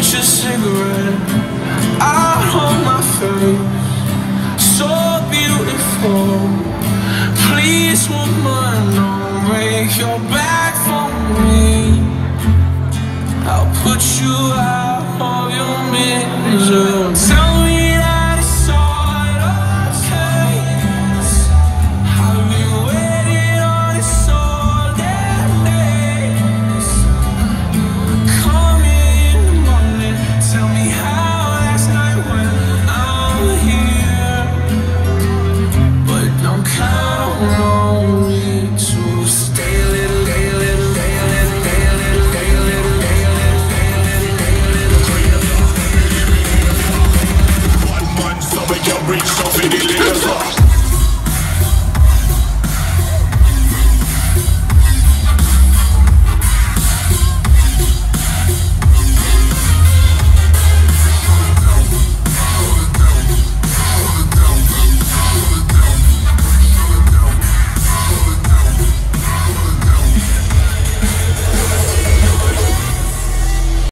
with your cigarette. Out on my face. So beautiful. Please woman Don't break your back for me. I'll put you out of your misery. Oh.